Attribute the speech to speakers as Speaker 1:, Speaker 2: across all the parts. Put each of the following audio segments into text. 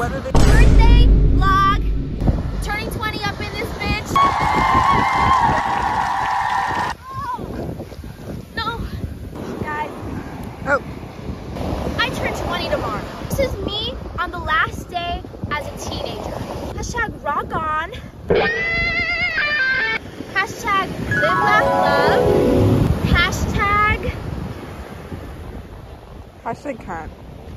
Speaker 1: Are they?
Speaker 2: Birthday vlog. Turning 20 up in this bitch. Oh. No. Guys,
Speaker 1: Oh,
Speaker 2: I turn 20 tomorrow. This is me on the last day as a teenager. Hashtag rock on. Hashtag live, laugh, love. Hashtag,
Speaker 1: hashtag can't.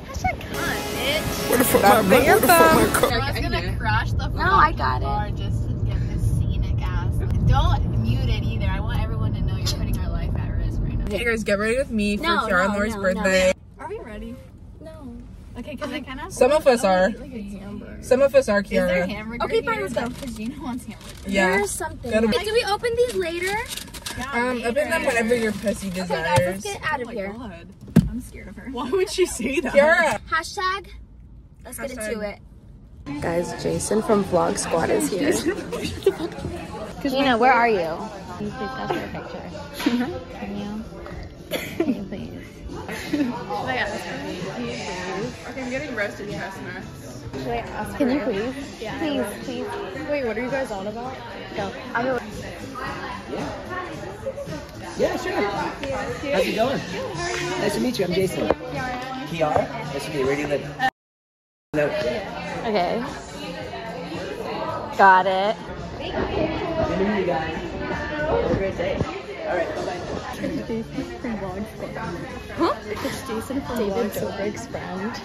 Speaker 2: hashtag cunt, bitch.
Speaker 1: Where the fuck my, where the fuck my car?
Speaker 3: I was gonna crash the
Speaker 2: No, I got
Speaker 3: bar just to get this scenic ass. Don't mute it either. I want everyone to know you're putting our life at risk right now.
Speaker 1: Hey guys, get ready with me for
Speaker 2: No,
Speaker 1: Kiara and
Speaker 2: no,
Speaker 1: Lori's
Speaker 2: no,
Speaker 1: birthday.
Speaker 3: Are we ready?
Speaker 2: No.
Speaker 3: Okay, because I kind of
Speaker 1: Some of us are.
Speaker 3: like.
Speaker 1: Some of us are
Speaker 3: Is there
Speaker 1: Kiara.
Speaker 3: hamburger?
Speaker 2: Okay, fine,
Speaker 3: here?
Speaker 2: let's go.
Speaker 3: Because Gina wants hamburger.
Speaker 1: Yeah.
Speaker 2: There's something.
Speaker 1: Gotta-
Speaker 2: Wait, do we open these later?
Speaker 1: Um, open them whenever your pussy
Speaker 2: Okay, guys,
Speaker 1: desires.
Speaker 2: let's get out
Speaker 3: Oh
Speaker 2: of
Speaker 3: my
Speaker 2: here.
Speaker 3: god. I'm scared of her.
Speaker 4: Why would she say that?
Speaker 1: Kiara.
Speaker 2: Hashtag, let's get
Speaker 1: Hashtag.
Speaker 2: into it.
Speaker 4: Guys, Jason from Vlog Squad is here.
Speaker 2: Gina, where are you? Mm-hmm.
Speaker 5: Can you please ask for a picture? Can you? Can you please?
Speaker 4: Okay, I'm getting roasted chestnuts.
Speaker 5: Can you please? Please, please.
Speaker 4: Wait, what are you guys on about?
Speaker 5: Don't. I'll go.
Speaker 6: Yeah, sure. How's it going? Nice to meet you. I'm Jason. Kiara. Nice to meet you. Where do you live? Uh, no.
Speaker 5: Okay. Got it. Thank you.
Speaker 6: Good to meet you guys. Have a great day. All right. Jason from
Speaker 5: Huh?
Speaker 4: It's Jason from David Silver's friend.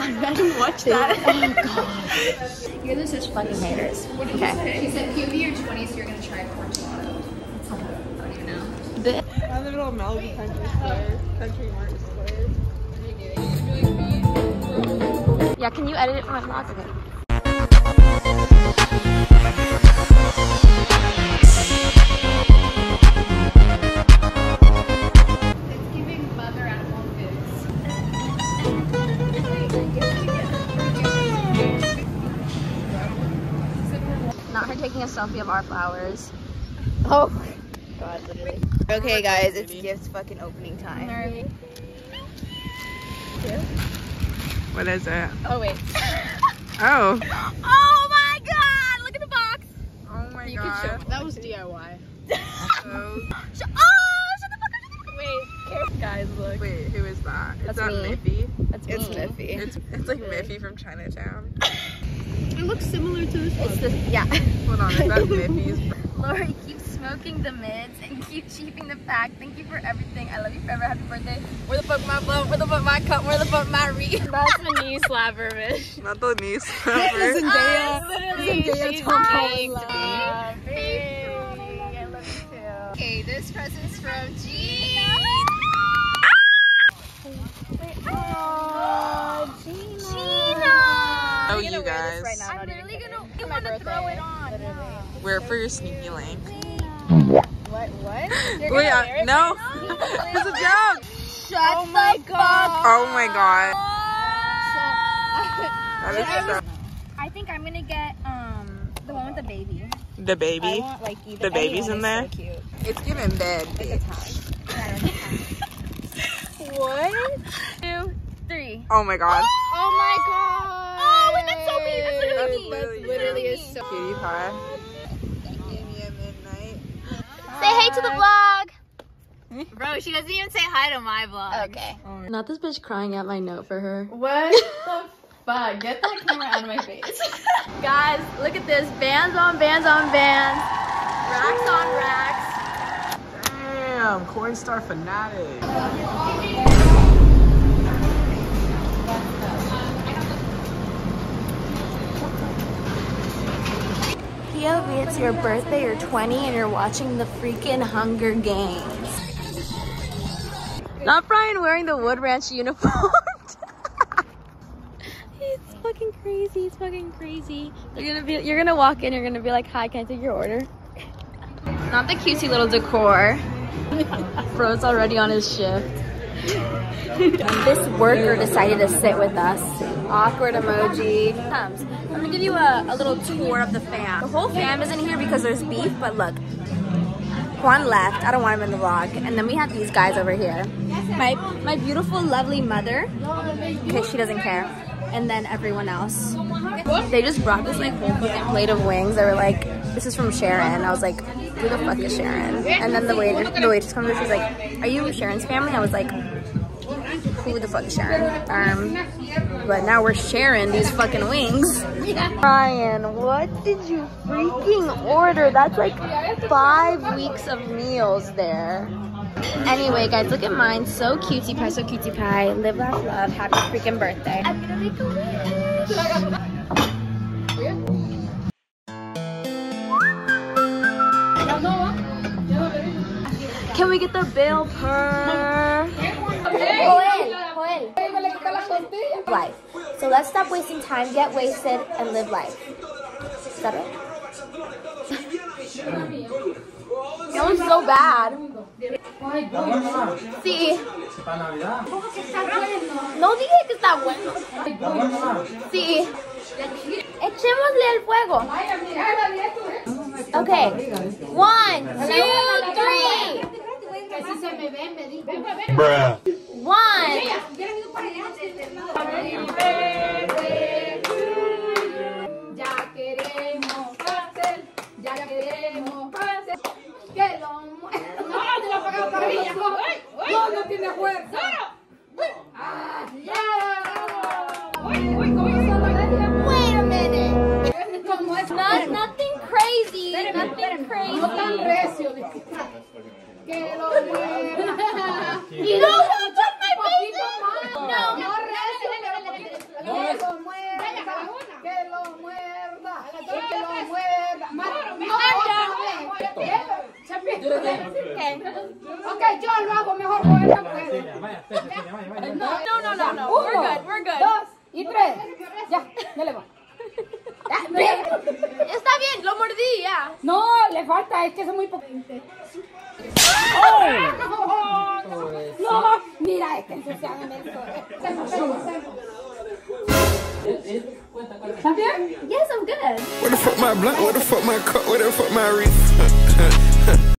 Speaker 5: I didn't watch that. oh god. You're such fucking haters. What did okay.
Speaker 3: you say? He said POV or 20s, so you're gonna try 14.
Speaker 5: The-
Speaker 1: I'm in the middle of Malibu Country Square. Country Market Square.
Speaker 5: yeah, can you edit it for my vlog? Okay. Not her taking a selfie of our flowers.
Speaker 4: Oh, God, literally. Okay, guys, it's gift fucking opening time.
Speaker 1: What is it?
Speaker 4: Oh, wait.
Speaker 1: Oh.
Speaker 2: Oh my god! Look at the box!
Speaker 1: Oh my
Speaker 4: You could
Speaker 1: god.
Speaker 4: show. That was DIY.
Speaker 1: Oh.
Speaker 2: Oh, shut the fuck up!
Speaker 4: Wait, guys, look.
Speaker 1: Wait, who is that? Is
Speaker 5: That's
Speaker 1: that
Speaker 5: me.
Speaker 1: Miffy?
Speaker 5: That's
Speaker 4: It's
Speaker 5: me.
Speaker 4: Miffy.
Speaker 1: It's it's like Miffy from Chinatown.
Speaker 4: It looks similar to this
Speaker 5: It's the yeah.
Speaker 1: Hold on, is that Miffy's?
Speaker 2: Lori, keep smoking the mids and keep keeping the pack. Thank you for everything. I love you forever. Happy birthday. Where the fuck my blow? Where the fuck my cup? Where the fuck my read?
Speaker 5: That's the knee slapper, bitch.
Speaker 1: Not the niece. Zendaya.
Speaker 4: Zendaya.
Speaker 5: Literally,
Speaker 4: Zendaya
Speaker 5: she's
Speaker 4: told
Speaker 5: dying
Speaker 4: us.
Speaker 5: to
Speaker 2: Ah,
Speaker 5: me.
Speaker 2: I love you too.
Speaker 3: Okay, this present's from G.
Speaker 2: Oh, Gina.
Speaker 1: Oh, you guys.
Speaker 2: I'm literally gonna. I want to throw it on.
Speaker 1: Wear for your sneaky link.
Speaker 4: What? What?
Speaker 1: Wait, uh, no. it's a joke.
Speaker 2: Shut oh my god.
Speaker 1: Oh my god. That is so.
Speaker 2: I think I'm gonna get um the one with the baby.
Speaker 1: The baby.
Speaker 4: like
Speaker 1: The baby's in there.
Speaker 4: cute.
Speaker 1: It's giving bed, bitch.
Speaker 2: What? Two, three.
Speaker 1: Oh my god.
Speaker 4: Oh my god!
Speaker 2: Oh, wait, that's so me. That's literally me.
Speaker 1: That's
Speaker 4: literally is so
Speaker 1: Cutie pie. Amy at midnight.
Speaker 2: Say hey to the vlog. Hmm?
Speaker 3: Bro, she doesn't even say hi to my vlog.
Speaker 2: Okay.
Speaker 5: Oh Not this bitch crying out my note for her.
Speaker 3: What the fuck? Get that camera out of my face.
Speaker 5: Guys, look at this. Bands on bands on bands. Racks on racks.
Speaker 6: Damn, Coinstar fanatic.
Speaker 5: POV, it's your birthday, you're 20, and you're watching the freaking Hunger Games. Not Brian wearing the Wood Ranch uniform. He's fucking crazy. He's fucking crazy. You're gonna be. You're gonna walk in. You're gonna be like, "Hi, can I take your order?" Not the cutesy little decor. Bro's already on his shift. This worker decided to sit with us. Awkward emoji. I'm gonna give you a, a little tour of the fam. The whole fam isn't here because there's beef, but look. Juan left. I don't want him in the vlog. And then we have these guys over here. My my beautiful, lovely mother. Okay, she doesn't care. and then everyone else. They just brought this like whole fucking plate of wings. They were like, "This is from Sharon." I was like, "Who the fuck is Sharon?" And then the waiter, the waitress comes in. She's like, "Are you Sharon's family?" I was like, "Who the fuck is Sharon?" Um, but now we're sharing these fucking wings. Ryan, what did you freaking order? That's like five weeks of meals there. Anyway, guys, look at mine. So cutie pie, so cutie pie. Live, laugh, love. Happy freaking birthday. I'm gonna make a wish. Can we get the bill per? Joel, Joel. Life. So let's stop wasting time, get wasted, and live life. Is that it? That was so bad. Sí. No dije que está bueno. Sí. Echémosle al fuego. Okay. One, two, three. One. Okay.
Speaker 7: Ok, yo lo hago mejor con esta mujer.
Speaker 5: No, no, no, no, no. We're good. We're good.
Speaker 7: Dos y tres. Ya, dale va.
Speaker 5: Está bien, lo mordí ya.
Speaker 7: No, le falta, es que son muy poquitos. No, mira, es que ensucian en esto. ¿Estás bien?
Speaker 5: Yes, I'm good.
Speaker 8: Where the fuck my blunt? Where the fuck my cup? Where the fuck my wreath?